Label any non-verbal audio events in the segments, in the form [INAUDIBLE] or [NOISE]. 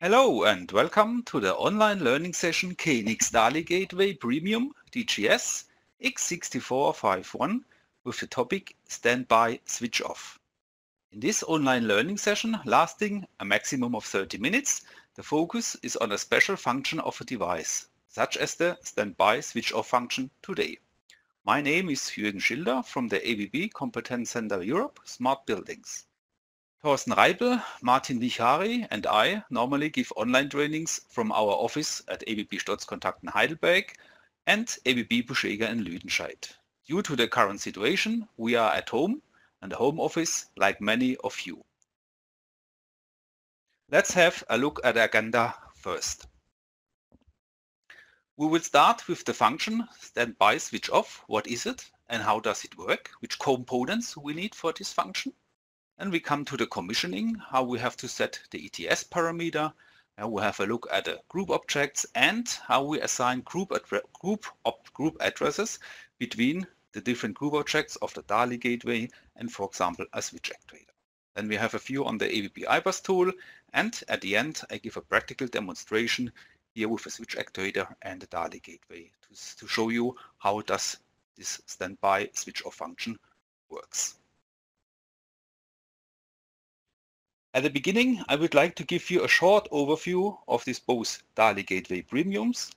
Hello and welcome to the online learning session KNX DALI Gateway Premium DGS X6451 with the topic Standby Switch Off. In this online learning session lasting a maximum of 30 minutes, the focus is on a special function of a device, such as the Standby Switch Off function today. My name is Jürgen Schilder from the ABB Competence Center Europe Smart Buildings. Thorsten Reipel, Martin Lichari and I normally give online trainings from our office at ABB Stotzkontakt in Heidelberg and ABB Busch-Jaeger in Lüdenscheid. Due to the current situation, we are at home and the home office like many of you. Let's have a look at the agenda first. We will start with the function standby switch off. What is it and how does it work? Which components we need for this function? And we come to the commissioning, how we have to set the ETS parameter. And we have a look at the group objects and how we assign group, group, group addresses between the different group objects of the DALI gateway and, for example, a switch actuator. Then we have a view on the ABB i-bus tool. And at the end, I give a practical demonstration here with a switch actuator and the DALI gateway to, to show you how does this standby switch off function works. At the beginning, I would like to give you a short overview of these both DALI Gateway Premiums.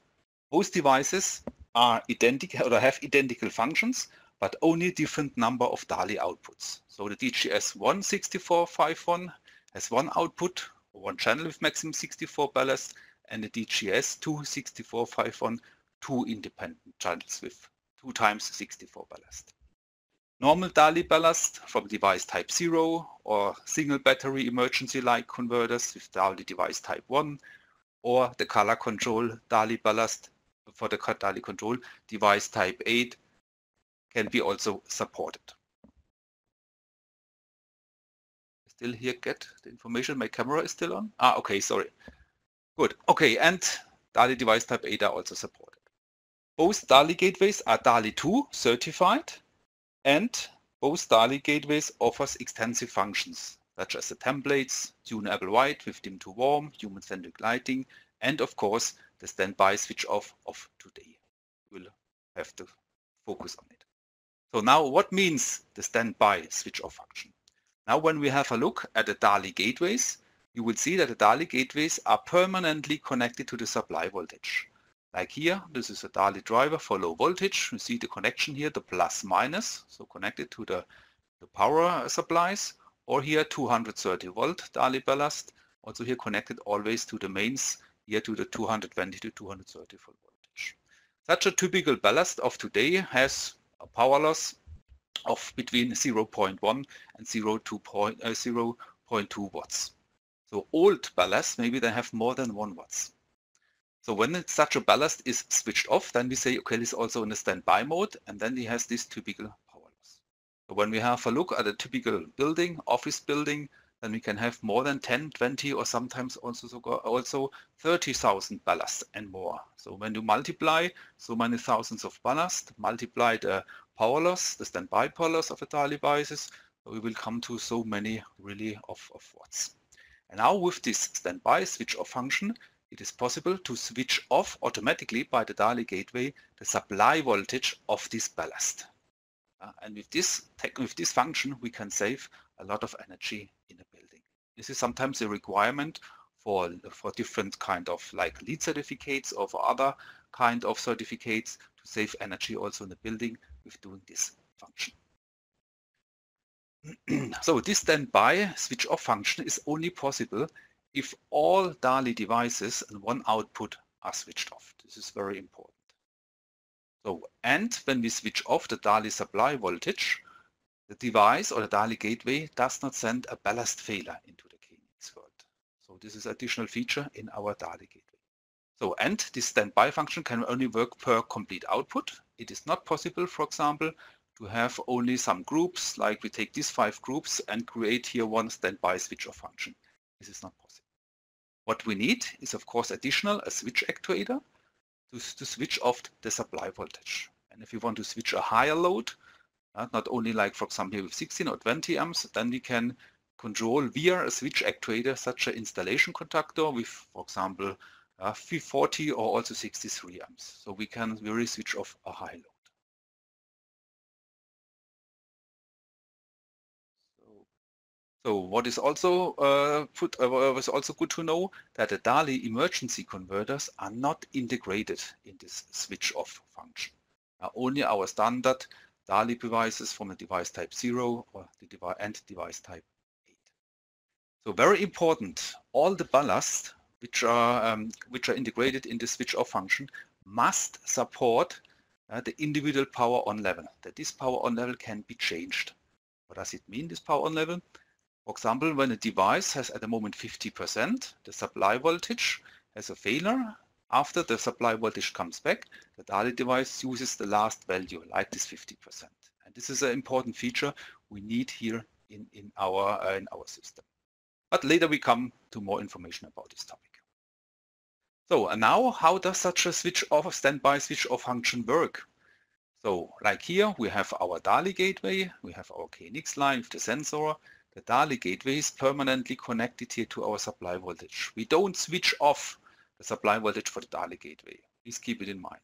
Both devices are identical or have identical functions, but only different number of DALI outputs. So the DGS 16451 has one output, one channel with maximum 64 ballast, and the DGS 26451 two independent channels with two times 64 ballast normal DALI ballast from device type 0 or single battery emergency light converters with DALI device type 1 or the color control DALI ballast for the DALI control device type 8 can be also supported. Still here get the information, my camera is still on. Ah, okay, sorry. Good, okay, and DALI device type 8 are also supported. Both DALI gateways are DALI 2 certified and both DALI gateways offers extensive functions, such as the templates, tunable white with dim to warm, human-centric lighting, and of course, the standby switch off of today. We'll have to focus on it. So now what means the standby switch off function? Now when we have a look at the DALI gateways, you will see that the DALI gateways are permanently connected to the supply voltage. Like here, this is a DALI driver for low voltage. You see the connection here, the plus minus, so connected to the, the power supplies. Or here 230 volt DALI ballast, also here connected always to the mains, here to the 220 to 230 volt voltage. Such a typical ballast of today has a power loss of between 0.1 and 0.2 uh, 0.2 watts. So old ballast, maybe they have more than 1 watts. So when such a ballast is switched off, then we say, okay, is also in a standby mode, and then he has this typical power loss. So when we have a look at a typical building, office building, then we can have more than 10, 20, or sometimes also also 30,000 ballast and more. So when you multiply so many thousands of ballast, multiply the power loss, the standby power loss of the DALI devices, we will come to so many really of, of watts. And now with this standby switch off function, it is possible to switch off automatically by the DALI gateway the supply voltage of this ballast. Uh, and with this, with this function, we can save a lot of energy in a building. This is sometimes a requirement for, for different kind of like LEED certificates or for other kind of certificates to save energy also in the building with doing this function. [CLEARS THROAT] so this standby switch off function is only possible if all DALI devices and one output are switched off. This is very important. So, and when we switch off the DALI supply voltage, the device or the DALI gateway does not send a ballast failure into the KNX world. So this is additional feature in our DALI gateway. So, and this standby function can only work per complete output. It is not possible, for example, to have only some groups, like we take these five groups and create here one standby switch off function. This is not possible. What we need is of course additional a switch actuator to, to switch off the supply voltage. And if you want to switch a higher load, uh, not only like for example here with 16 or 20 amps, then we can control via a switch actuator such an installation contactor with, for example, uh, 40 or also 63 amps. So we can really switch off a high load. So what is also uh, put, uh, was also good to know that the DALI emergency converters are not integrated in this switch off function. Uh, only our standard DALI devices from the device type 0 or the device and device type 8. So very important, all the ballast which are um, which are integrated in the switch off function must support uh, the individual power on level. That this power on level can be changed. What does it mean, this power on level? For example, when a device has at the moment 50%, the supply voltage has a failure. After the supply voltage comes back, the DALI device uses the last value, like this 50%. And this is an important feature we need here in, in, our, uh, in our system. But later we come to more information about this topic. So and now how does such a switch off, standby switch off function work? So like here we have our DALI gateway, we have our KNX line with the sensor, the DALI gateway is permanently connected here to our supply voltage. We don't switch off the supply voltage for the DALI gateway. Please keep it in mind.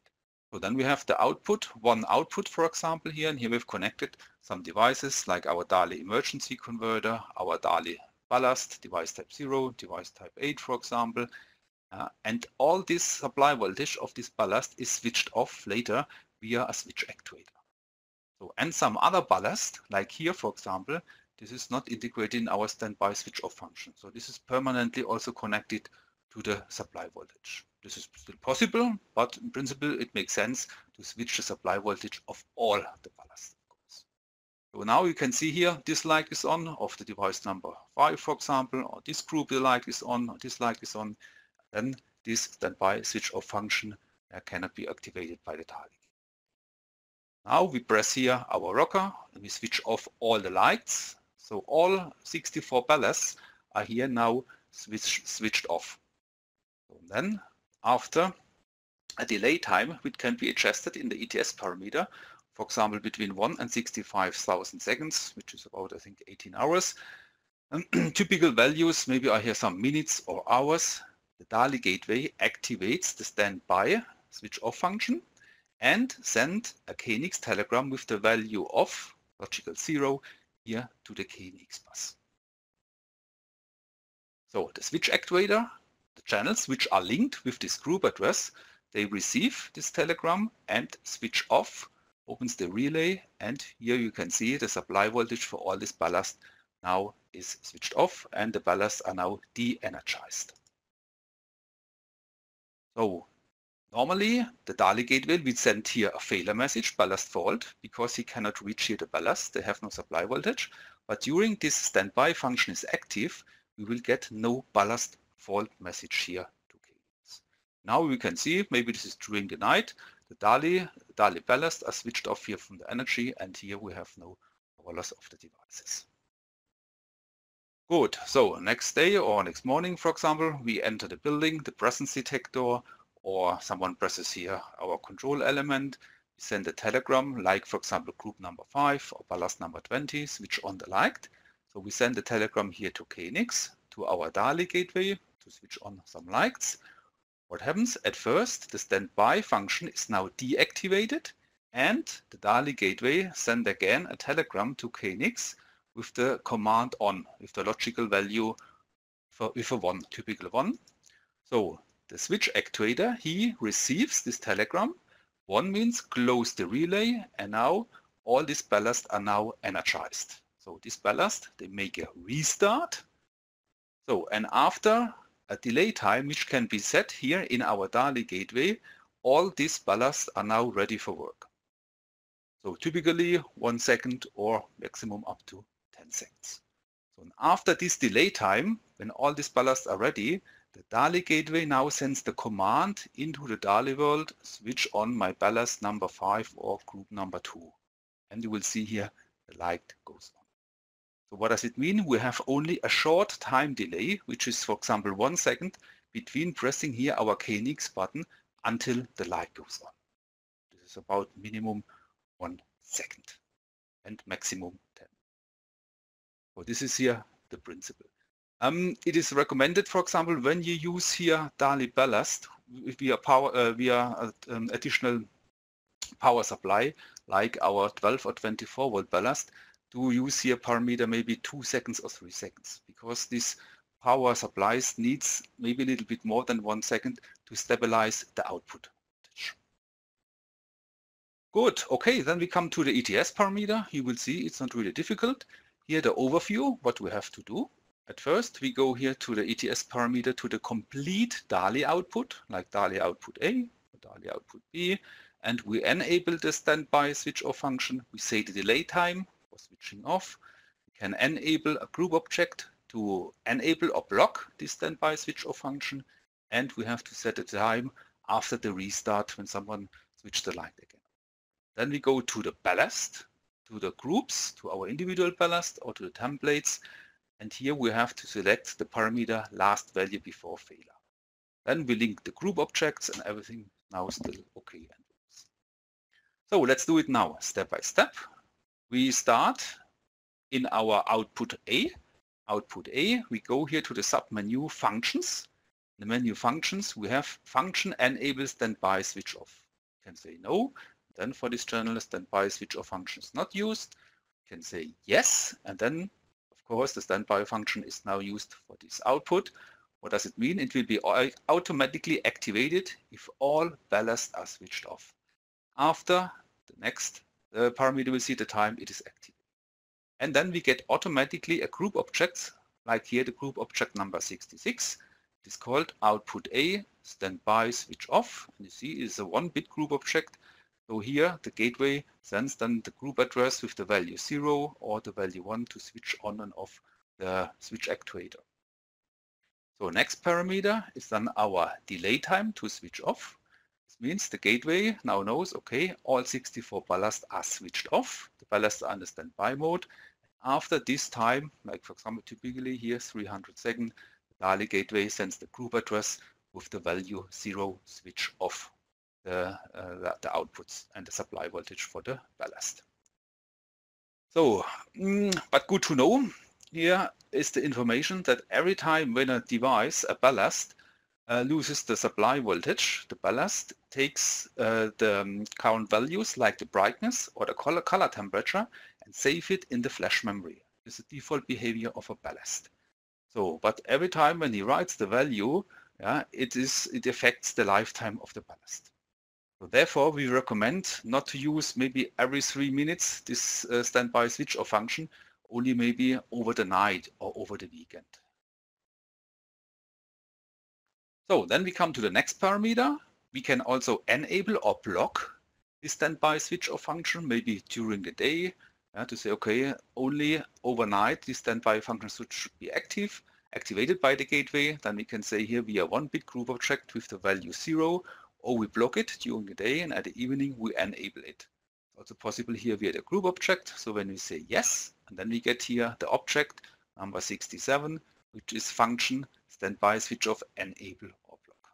So then we have the output, one output for example here, and here we've connected some devices like our DALI emergency converter, our DALI ballast, device type 0, device type 8 for example. Uh, and all this supply voltage of this ballast is switched off later via a switch actuator. So, and some other ballast, like here for example, this is not integrated in our standby switch off function. So this is permanently also connected to the supply voltage. This is still possible, but in principle it makes sense to switch the supply voltage of all the ballast. So now you can see here this light is on of the device number 5 for example, or this group the light is on, or this light is on. Then this standby switch off function uh, cannot be activated by the DALI. Now we press here our rocker and we switch off all the lights so all 64 ballasts are here now switch, switched off. So then after a delay time which can be adjusted in the ETS parameter, for example between 1 and 65,000 seconds, which is about I think 18 hours. [CLEARS THROAT] typical values, maybe I hear some minutes or hours. The DALI gateway activates the standby switch off function and send a KNX telegram with the value of logical 0 here to the KNX bus. So the switch actuator, the channels which are linked with this group address, they receive this telegram and switch off, opens the relay, and here you can see the supply voltage for all this ballast now is switched off and the ballasts are now de-energized. So Normally, the DALI gateway will send here a failure message, ballast fault, because he cannot reach here the ballast, they have no supply voltage. But during this standby function is active, we will get no ballast fault message here to. Now we can see, maybe this is during the night, the DALI, DALI ballast are switched off here from the energy, and here we have no power loss of the devices. Good, so next day or next morning, for example, we enter the building, the presence detector or someone presses here our control element, we send a telegram, like for example group number 5 or ballast number 20, switch on the light. So we send the telegram here to KNX, to our DALI gateway to switch on some lights. What happens? At first, the standby function is now deactivated and the DALI gateway send again a telegram to KNX with the command on, with the logical value for, with a 1, typical 1. So the switch actuator, he receives this telegram. One means close the relay and now all these ballast are now energized. So this ballast, they make a restart. So, and after a delay time, which can be set here in our DALI gateway, all these ballasts are now ready for work. So typically one second or maximum up to 10 seconds. So after this delay time, when all these ballasts are ready, the DALI gateway now sends the command into the DALI world, switch on my ballast number 5 or group number 2. And you will see here the light goes on. So what does it mean? We have only a short time delay, which is for example one second between pressing here our KNX button until the light goes on. This is about minimum one second and maximum 10. So this is here the principle. Um, it is recommended, for example, when you use here DALI ballast via power uh, via uh, um, additional power supply, like our 12 or 24 volt ballast, to use here parameter maybe two seconds or three seconds, because this power supplies needs maybe a little bit more than one second to stabilize the output. Good. Okay, then we come to the ETS parameter. You will see it's not really difficult. Here the overview, what we have to do. At first, we go here to the ETS parameter to the complete DALI output, like DALI output A, or DALI output B, and we enable the standby switch off function. We say the delay time for switching off. We can enable a group object to enable or block the standby switch off function, and we have to set a time after the restart when someone switched the light again. Then we go to the ballast, to the groups, to our individual ballast or to the templates, and here we have to select the parameter last value before failure. Then we link the group objects and everything now still okay. So let's do it now step by step. We start in our output A. Output A, we go here to the submenu functions. In the menu functions, we have function enable standby switch off. You can say no. Then for this channel, standby switch off function is not used. You can say yes, and then course, the standby function is now used for this output. What does it mean? It will be automatically activated if all ballast are switched off. After the next uh, parameter will see the time it is active. And then we get automatically a group object, like here the group object number 66. It is called output A standby switch off. And you see it is a one bit group object so here the gateway sends then the group address with the value 0 or the value 1 to switch on and off the switch actuator. So next parameter is then our delay time to switch off. This means the gateway now knows, okay, all 64 ballasts are switched off. The ballasts are in the standby mode. After this time, like for example, typically here 300 seconds, the DALI gateway sends the group address with the value 0 switch off the, uh, the outputs and the supply voltage for the ballast. So, mm, but good to know, here is the information that every time when a device, a ballast, uh, loses the supply voltage, the ballast takes uh, the um, current values like the brightness or the color, color temperature and save it in the flash memory. It's the default behavior of a ballast. So, but every time when he writes the value, yeah, it is it affects the lifetime of the ballast. So therefore, we recommend not to use maybe every three minutes this uh, standby switch or function, only maybe over the night or over the weekend. So then we come to the next parameter. We can also enable or block the standby switch or function, maybe during the day, yeah, to say, okay, only overnight the standby function should be active, activated by the gateway. Then we can say here we are one bit group object with the value zero or we block it during the day and at the evening we enable it. Also possible here via the group object. So when we say yes, and then we get here the object number 67, which is function standby switch off enable or block.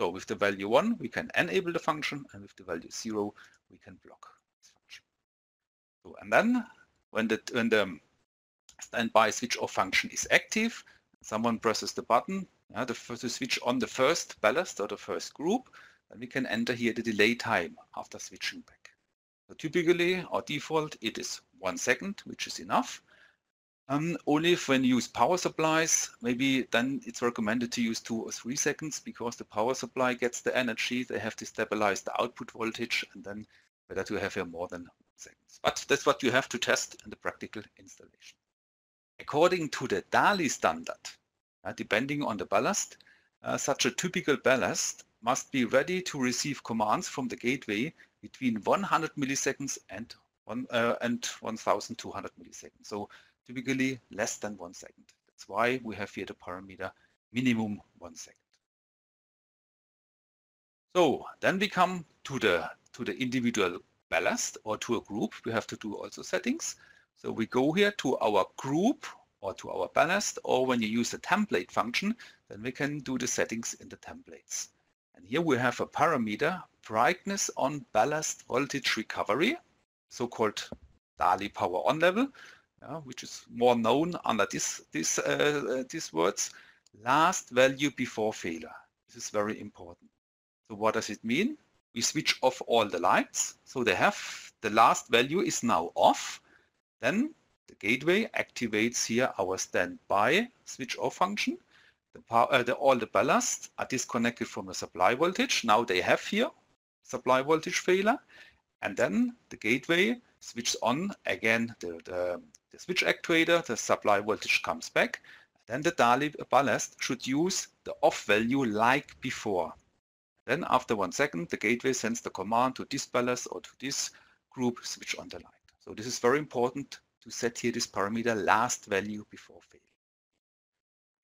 So with the value 1, we can enable the function, and with the value 0, we can block this function. So and then when the, when the standby switch off function is active, someone presses the button, the, to switch on the first ballast or the first group, we can enter here the delay time after switching back. So typically, or default, it is one second, which is enough. Um, only if when you use power supplies, maybe then it's recommended to use two or three seconds because the power supply gets the energy, they have to stabilize the output voltage and then better to have here more than seconds. But that's what you have to test in the practical installation. According to the DALI standard, depending on the ballast. Uh, such a typical ballast must be ready to receive commands from the gateway between 100 milliseconds and, one, uh, and 1200 milliseconds. So typically less than one second. That's why we have here the parameter minimum one second. So then we come to the to the individual ballast or to a group. We have to do also settings. So we go here to our group or to our ballast, or when you use the template function, then we can do the settings in the templates. And here we have a parameter, brightness on ballast voltage recovery, so-called DALI power on level. yeah, which is more known under this, this, uh, these words, last value before failure. This is very important. So what does it mean? We switch off all the lights. So they have the last value is now off. Then the gateway activates here our standby switch off function. The power, uh, the, all the ballasts are disconnected from the supply voltage. Now they have here supply voltage failure. And then the gateway switches on again the, the, the switch actuator, the supply voltage comes back. Then the DALI ballast should use the off value like before. Then after one second, the gateway sends the command to this ballast or to this group switch on the light. So this is very important to set here this parameter last value before failure.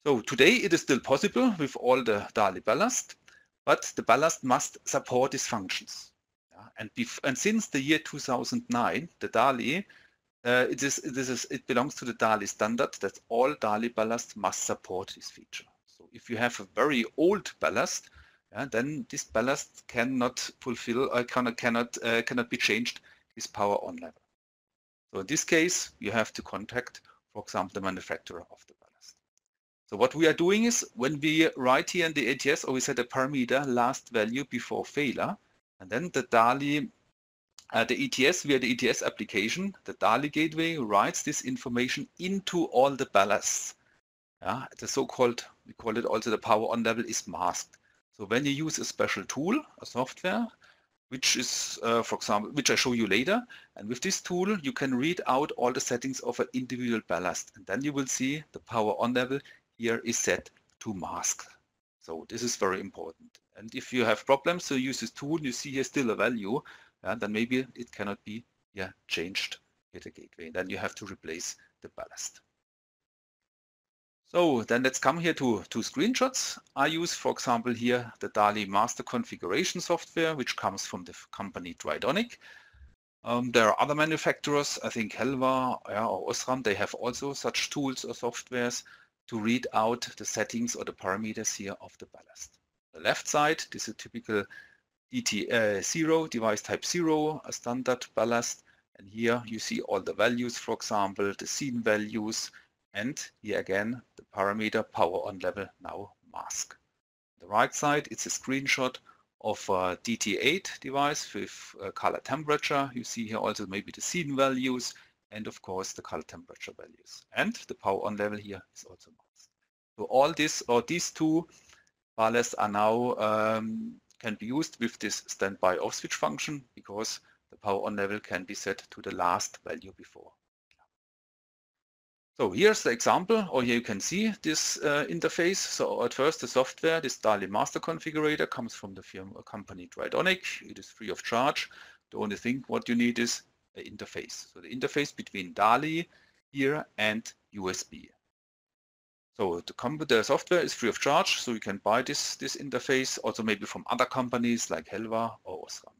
So today it is still possible with all the DALI ballast, but the ballast must support these functions. And, and, since the year 2009, the DALI, uh, it, is, this is, it belongs to the DALI standard that all DALI ballast must support this feature. So if you have a very old ballast, yeah, then this ballast cannot fulfill or cannot cannot uh, cannot be changed this power on level. So in this case, you have to contact, for example, the manufacturer of the ballast. So what we are doing is when we write here in the ETS or we set a parameter last value before failure, and then the DALI, uh, the ETS via the ETS application, the DALI gateway writes this information into all the ballasts. Yeah, the so-called, we call it also the power on level is masked. So when you use a special tool, a software, which is, uh, for example, which I show you later, and with this tool, you can read out all the settings of an individual ballast, and then you will see the power on level here is set to mask. So this is very important. And if you have problems to use this tool, you see here still a value, then maybe it cannot be yeah, changed at the gateway. And Then you have to replace the ballast. So then let's come here to two screenshots. I use, for example, here the DALI master configuration software, which comes from the company Tridonic. Um, there are other manufacturers, I think Helvar yeah, or Osram, they have also such tools or softwares to read out the settings or the parameters here of the ballast. The left side, this is a typical DT0, uh, device type 0, a standard ballast. And here you see all the values, for example, the scene values, and here again, the parameter power on level now mask. The right side, it's a screenshot of a DT8 device with color temperature. You see here also maybe the scene values and of course the color temperature values. And the power on level here is also masked. So all this or these two ballasts are now um, can be used with this standby off switch function because the power on level can be set to the last value before. So here's the example, or here you can see this uh, interface. So at first the software, this DALI master configurator comes from the firm company Tridonic. It is free of charge. The only thing what you need is an interface. So the interface between DALI here and USB. So the, the software is free of charge, so you can buy this, this interface also maybe from other companies like Helvar or Osram.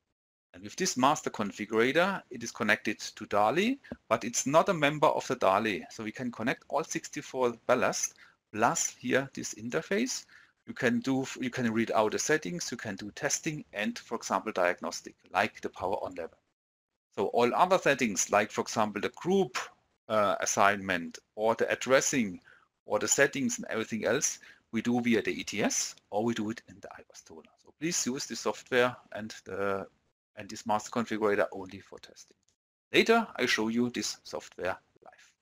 And with this master configurator, it is connected to DALI, but it's not a member of the DALI. So we can connect all 64 ballast plus here this interface. You can do, you can read out the settings, you can do testing and, for example, diagnostic, like the power on level. So all other settings, like for example, the group uh, assignment or the addressing or the settings and everything else, we do via the ETS or we do it in the i-bus tool. So please use the software and the and this master configurator only for testing. Later, I show you this software live.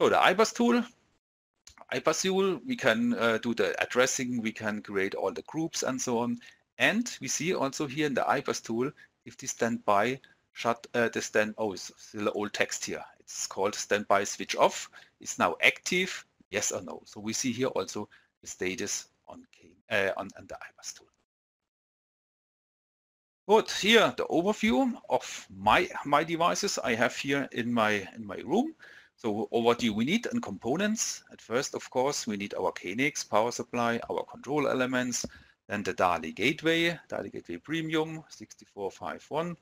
So the i-bus tool, i-bus tool, we can uh, do the addressing, we can create all the groups and so on. And we see also here in the i-bus tool, if the standby shut uh, the stand, oh, it's still old text here. It's called standby switch off. It's now active, yes or no. So we see here also the status on, uh, on, on the i-bus tool. Good. Here the overview of my my devices I have here in my in my room. So what do we need and components? At first, of course, we need our KNX power supply, our control elements, then the DALI gateway, DALI gateway premium 6451.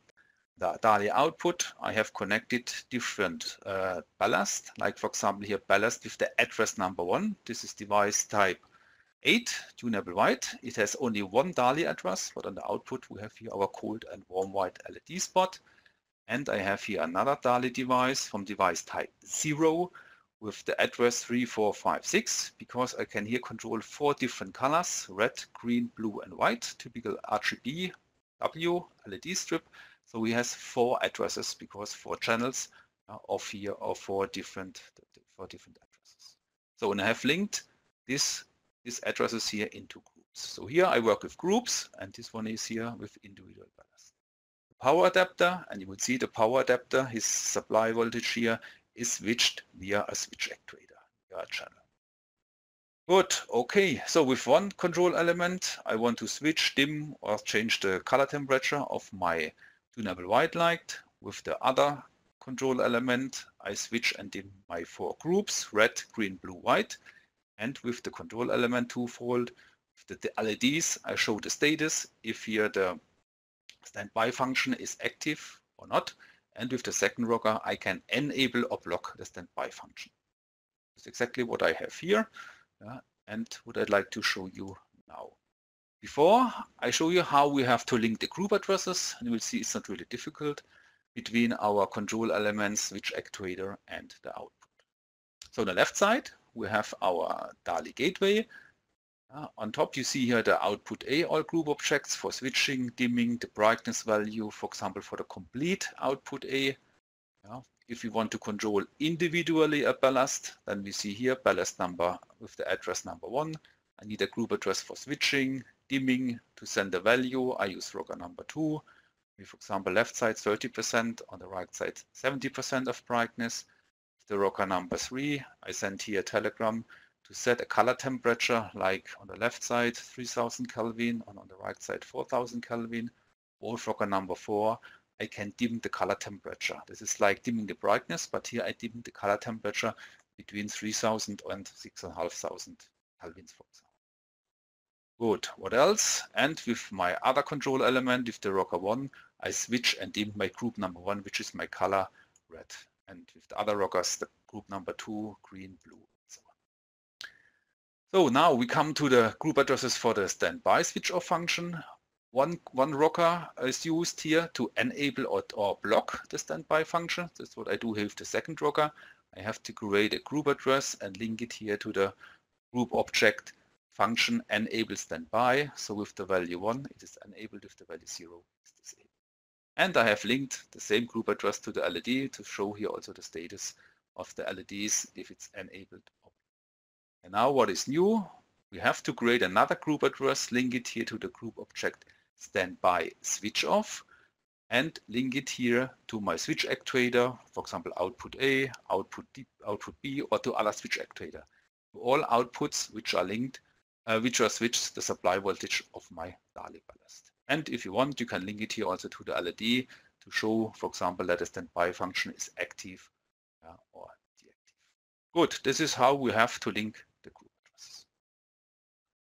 The DALI output, I have connected different uh, ballast, like for example here ballast with the address number one. This is device type 8 tunable white. It has only one DALI address, but on the output we have here our cold and warm white LED spot. And I have here another DALI device from device type 0 with the address 3456 because I can here control four different colors, red, green, blue and white, typical RGB, W, LED strip. So he has four addresses because four channels of here or four different, four different addresses. So and I have linked this, these addresses here into groups. So here I work with groups and this one is here with individual ballast. The power adapter and you would see the power adapter, his supply voltage here is switched via a switch actuator, via a channel. Good, okay, so with one control element, I want to switch, dim or change the color temperature of my tunable white light. With the other control element, I switch and dim my four groups, red, green, blue, white. And with the control element twofold, with the LEDs, I show the status, if here the standby function is active or not. And with the second rocker, I can enable or block the standby function. That's exactly what I have here and what I'd like to show you now. Before I show you how we have to link the group addresses, and you will see it's not really difficult, between our control elements, switch actuator and the output. So on the left side, we have our DALI gateway uh, on top you see here the output A all group objects for switching, dimming, the brightness value, for example, for the complete output A. Yeah. If we want to control individually a ballast, then we see here ballast number with the address number one. I need a group address for switching, dimming to send a value. I use rocker number two. For example, left side 30%, on the right side 70% of brightness. The rocker number three, I send here a telegram to set a color temperature like on the left side 3000 Kelvin and on the right side 4000 Kelvin. Wolf rocker number four, I can dim the color temperature. This is like dimming the brightness, but here I dim the color temperature between 3000 and 6500 Kelvins for example. Good, what else? And with my other control element, with the rocker 1, I switch and dim my group number 1, which is my color red. And with the other rockers, the group number 2, green, blue, so now we come to the group addresses for the standby switch off function. One, one rocker is used here to enable or, or block the standby function. That's what I do here with the second rocker. I have to create a group address and link it here to the group object function enable standby. So with the value 1, it is enabled. With the value 0, it's disabled. And I have linked the same group address to the LED to show here also the status of the LEDs if it's enabled and now what is new? We have to create another group address, link it here to the group object standby switch off and link it here to my switch actuator, for example, output A, output, D, output B, or to other switch actuator. All outputs which are linked, uh, which are switched the supply voltage of my DALI ballast. And if you want, you can link it here also to the LED to show, for example, that the standby function is active or deactive. Good, this is how we have to link the group addresses.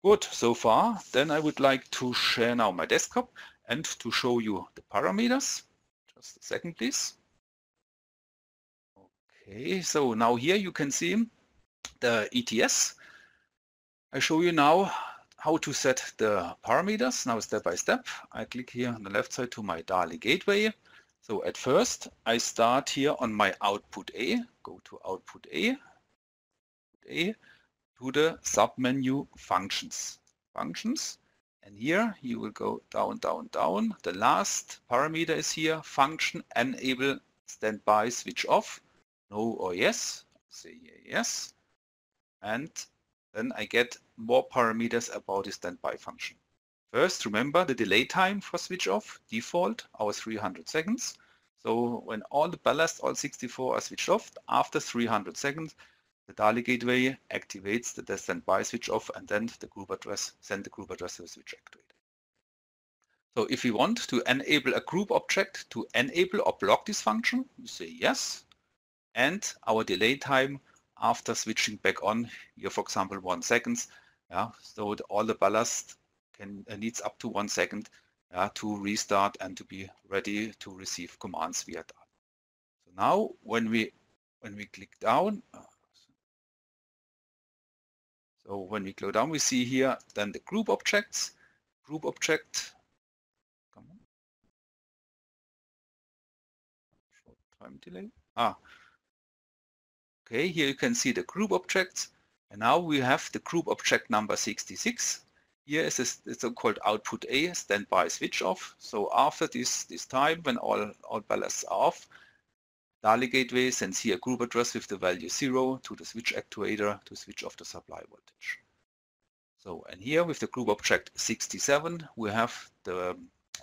Good, so far. Then I would like to share now my desktop and to show you the parameters. Just a second, please. Okay, so now here you can see the ETS. I show you now how to set the parameters now step by step. I click here on the left side to my DALI gateway. So at first I start here on my output A, go to output A, A to the submenu functions. Functions. And here you will go down, down, down. The last parameter is here, function enable standby switch off. No or yes. Say yes. And then I get more parameters about the standby function. First, remember the delay time for switch off, default, our 300 seconds. So when all the ballast, all 64 are switched off, after 300 seconds, the DALI gateway activates the standby switch off and then the group address, send the group address to the switch actuator. So if we want to enable a group object to enable or block this function, we say yes. And our delay time after switching back on, here for example one second, yeah, so all the ballast can uh, needs up to one second to restart and to be ready to receive commands via DALI. So now when we when we click down, so when we go down, we see here then the group objects, group object. Short time delay. Ah, okay, here you can see the group objects. And now we have the group object number 66. Here is a so-called output A, standby switch off. So after this, this time, when all, all ballasts are off, DALI gateway sends here a group address with the value 0 to the switch actuator to switch off the supply voltage. So, and here with the group object 67, we have the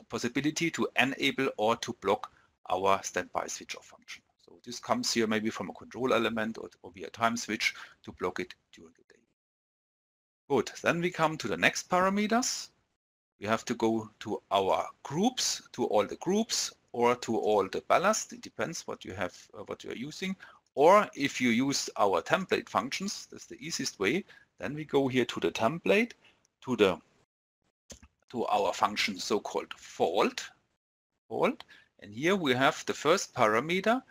possibility to enable or to block our standby switch off function. This comes here maybe from a control element or, or via time switch to block it during the day. Good, then we come to the next parameters. We have to go to our groups, to all the groups or to all the ballast. It depends what you have, uh, what you are using. Or if you use our template functions, that's the easiest way. Then we go here to the template, to the to our function so-called fault, fault, and here we have the first parameter,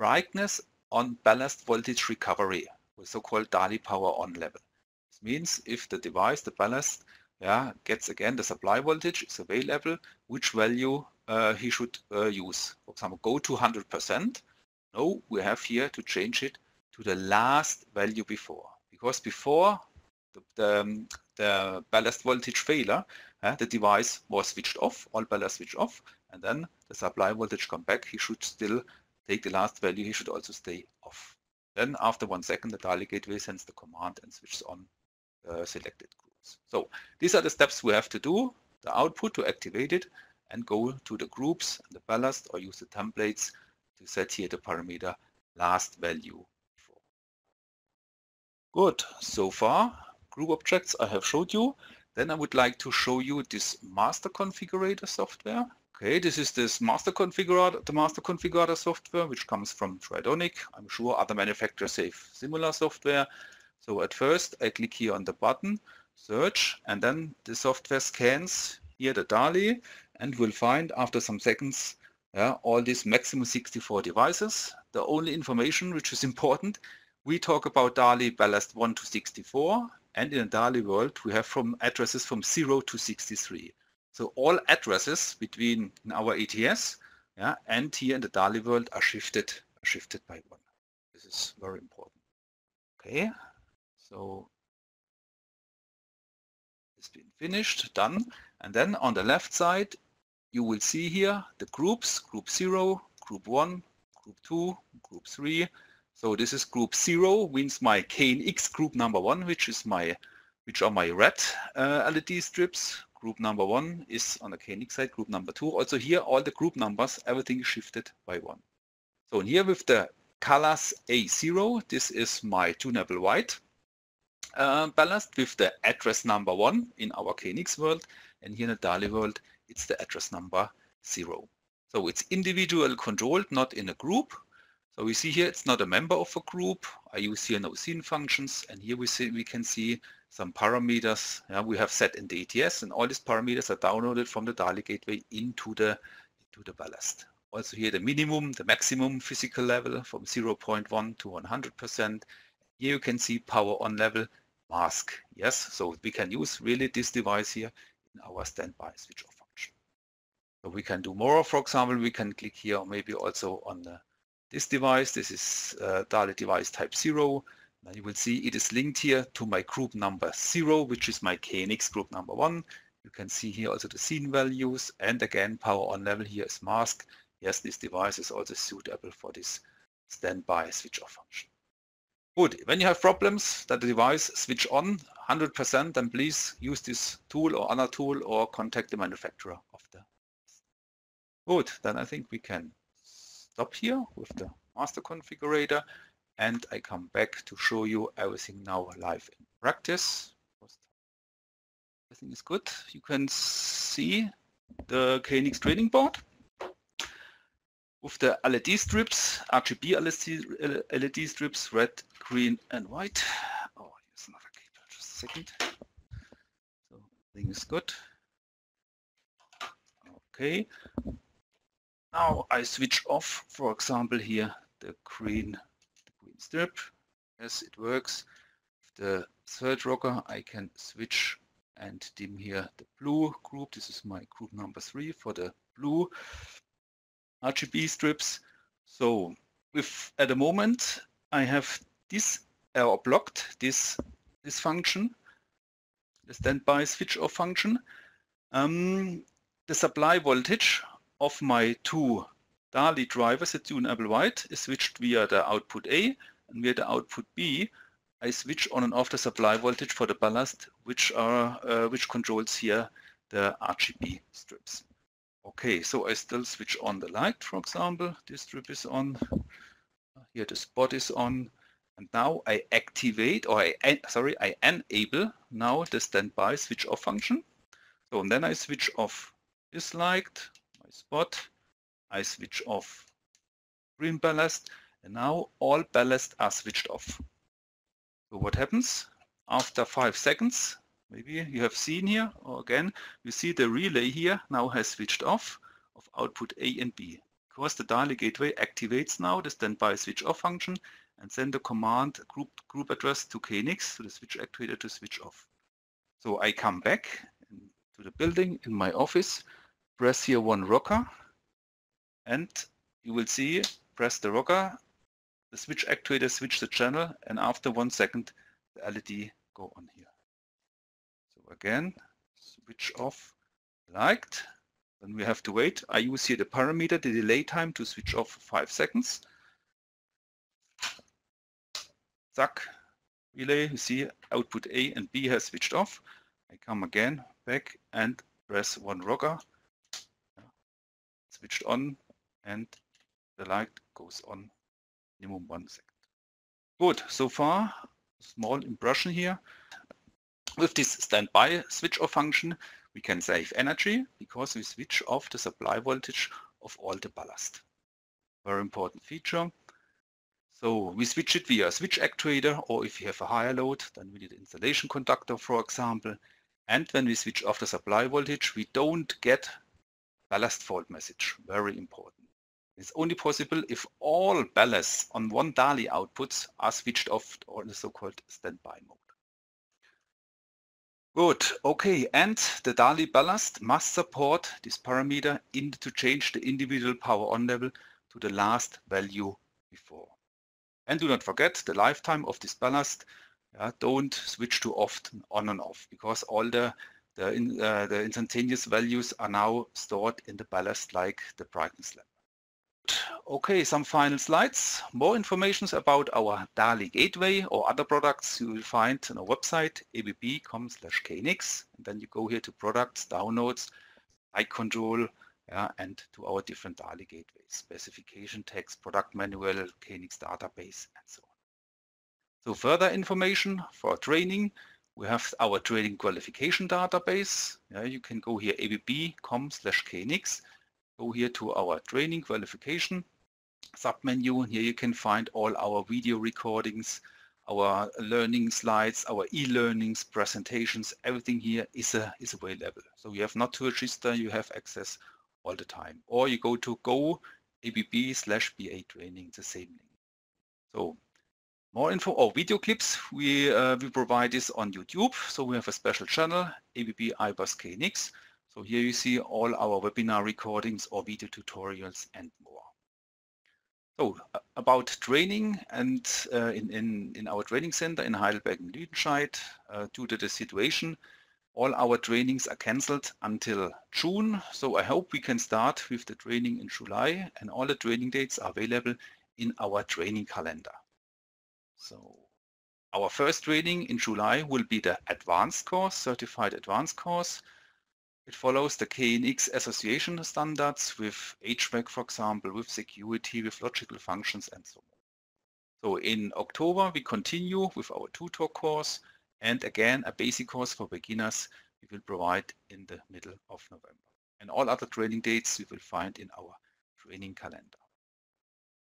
brightness on ballast voltage recovery, with so-called DALI power on level. This means if the device, the ballast, yeah, gets again the supply voltage is available, which value uh, he should uh, use. For example, go to 100%. No, we have here to change it to the last value before. Because before the, the, um, the ballast voltage failure, uh, the device was switched off, all ballast switched off, and then the supply voltage come back. He should still take the last value. He should also stay off. Then after one second, the DALI gateway sends the command and switches on uh, selected groups. So these are the steps we have to do, the output to activate it and go to the groups and the ballast or use the templates to set here the parameter last value before. Good, so far group objects I have showed you. Then I would like to show you this master configurator software. Okay, this is this master configurator, the master configurator software, which comes from Tridonic. I'm sure other manufacturers have similar software. So at first I click here on the button, search, and then the software scans here the DALI and will find after some seconds yeah, all these maximum 64 devices. The only information which is important, we talk about DALI ballast 1 to 64 and in a DALI world, we have from addresses from 0 to 63. So all addresses between in our ETS yeah, and here in the DALI world are shifted, shifted by one. This is very important. Okay, so it's been finished, done. And then on the left side, you will see here the groups, group 0, group 1, group 2, group 3, so this is group zero, means my KNX group number one, which is my, which are my red uh, LED strips. Group number one is on the KNX side, group number two. Also here, all the group numbers, everything is shifted by one. So here with the colors A0, this is my tunable white uh, ballast with the address number one in our KNX world. And here in the DALI world, it's the address number zero. So it's individual controlled, not in a group. So we see here it's not a member of a group. I use here no scene functions and here we see we can see some parameters yeah, we have set in the ETS and all these parameters are downloaded from the DALI gateway into the into the ballast. Also here the minimum, the maximum physical level from 0.1 to 100%. Here you can see power on level mask. Yes, so we can use really this device here in our standby switch off function. So we can do more. For example, we can click here maybe also on the this device. This is uh, DALI device type 0. Now you will see it is linked here to my group number 0, which is my KNX group number 1. You can see here also the scene values and again power on level here is mask. Yes, this device is also suitable for this standby switch off function. Good, when you have problems that the device switch on 100% then please use this tool or other tool or contact the manufacturer of the Good, then I think we can stop here with the master configurator and I come back to show you everything now live in practice. Everything is good. You can see the KNX training board with the LED strips, RGB LED, LED strips, red, green and white. Oh, here's another cable, just a second. So everything is good. Okay, now I switch off, for example, here the green strip. Yes, it works. The third rocker, I can switch and dim here the blue group. This is my group number three for the blue RGB strips. So if at the moment I have this or blocked this this function, the standby switch off function, um, the supply voltage of my two DALI drivers, the Tune white, is switched via the output A and via the output B. I switch on and off the supply voltage for the ballast, which are uh, which controls here the RGB strips. Okay, so I still switch on the light, for example. This strip is on. Here the spot is on. And now I activate, or I, sorry, I enable now the standby switch off function. So and then I switch off this light, my spot. I switch off green ballast. And now all ballast are switched off. So what happens? After five seconds, maybe you have seen here, or again, you see the relay here now has switched off of output A and B. Because the DALI gateway activates now the standby switch off function and send the command group, group address to KNX, to the switch actuator to switch off. So I come back to the building in my office, press here one rocker, and you will see, press the rocker, the switch actuator switch the channel, and after one second, the LED go on here. So again, switch off liked. Then we have to wait. I use here the parameter, the delay time to switch off for five seconds. Zack, relay, you see output A and B has switched off. I come again back and press one rocker. Switched on and the light goes on minimum one second. Good, so far, small impression here. With this standby switch off function, we can save energy because we switch off the supply voltage of all the ballast. Very important feature. So we switch it via switch actuator or if you have a higher load, then we need an installation contactor, for example. And when we switch off the supply voltage, we don't get ballast fault message. Very important. It's only possible if all ballasts on one DALI outputs are switched off or in the so-called standby mode. Good, okay, and the DALI ballast must support this parameter in to change the individual power on level to the last value before. And do not forget the lifetime of this ballast. Don't switch too often on and off because all the the, in, uh, the instantaneous values are now stored in the ballast like the brightness level. Okay, some final slides. More information about our DALI gateway or other products you will find on our website abb.com slash knix. And then you go here to products, downloads, light control, yeah, and to our different DALI gateways, specification text, product manual, KNX database, and so on. So further information for training, we have our training qualification database. Yeah, you can go here abb.com slash knix Go here to our training qualification submenu. Here you can find all our video recordings, our learning slides, our e-learnings, presentations, everything here is, a, is available. So you have not to register, you have access all the time. Or you go to go abb slash BA training, the same link. So more info or video clips, we, uh, we provide this on YouTube. So we have a special channel, ABB i-bus KNX. So here you see all our webinar recordings or video tutorials and more. So about training and uh, in, in, in our training center in Heidelberg and Lüdenscheid, uh, due to the situation, all our trainings are cancelled until June. So I hope we can start with the training in July and all the training dates are available in our training calendar. So our first training in July will be the advanced course, certified advanced course. It follows the KNX association standards with HVAC, for example, with security, with logical functions, and so on. So in October, we continue with our tutor course and again, a basic course for beginners we will provide in the middle of November. And all other training dates you will find in our training calendar.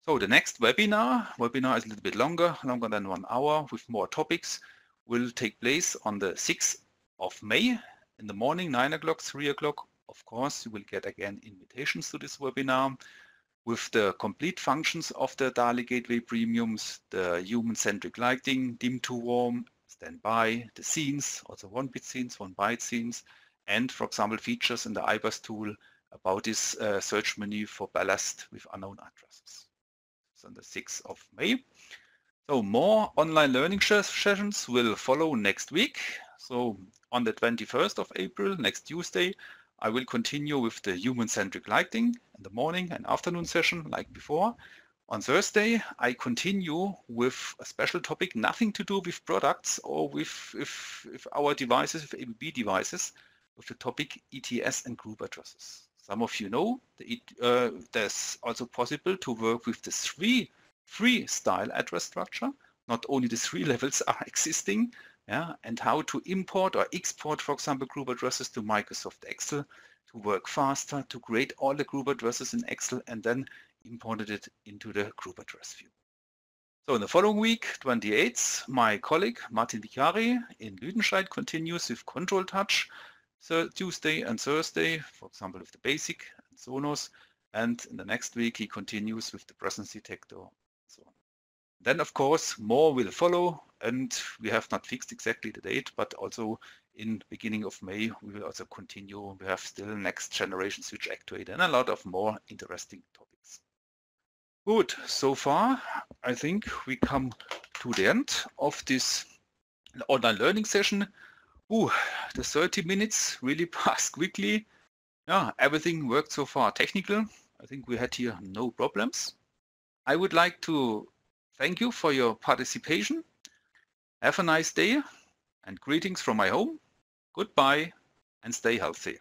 So the next webinar, webinar is a little bit longer, longer than one hour with more topics, will take place on the 6th of May in the morning, 9 o'clock, 3 o'clock. Of course, you will get again invitations to this webinar with the complete functions of the DALI Gateway Premiums, the human-centric lighting, dim to warm, standby, the scenes, also one-bit scenes, one-byte scenes, and for example, features in the i-bus tool about this uh, search menu for ballast with unknown addresses. on the 6th of May. So more online learning sessions will follow next week. So on the 21st of April, next Tuesday, I will continue with the human-centric lighting in the morning and afternoon session like before. On Thursday, I continue with a special topic, nothing to do with products or with if, if our devices, with ABB devices, with the topic ETS and group addresses. Some of you know that uh, there's also possible to work with the three free style address structure. Not only the three [LAUGHS] levels are existing, yeah, and how to import or export, for example, group addresses to Microsoft Excel to work faster, to create all the group addresses in Excel and then imported it into the group address view. So in the following week, 28th, my colleague Martin Vicari in Lüdenscheid continues with Control Touch. So Tuesday and Thursday, for example, with the basic and Sonos. And in the next week, he continues with the presence detector. Then, of course, more will follow and we have not fixed exactly the date, but also in beginning of May, we will also continue. We have still next generation switch actuator and a lot of more interesting topics. Good, so far, I think we come to the end of this online learning session. Ooh, the 30 minutes really [LAUGHS] passed quickly. Yeah, everything worked so far technical. I think we had here no problems. I would like to thank you for your participation have a nice day and greetings from my home. Goodbye and stay healthy.